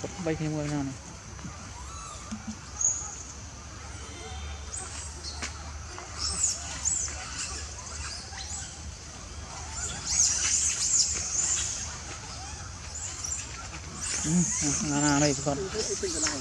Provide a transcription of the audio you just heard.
កดបីគ្នាមួយណានោះអឺណាណានេះគាត់ពេញកន្លែង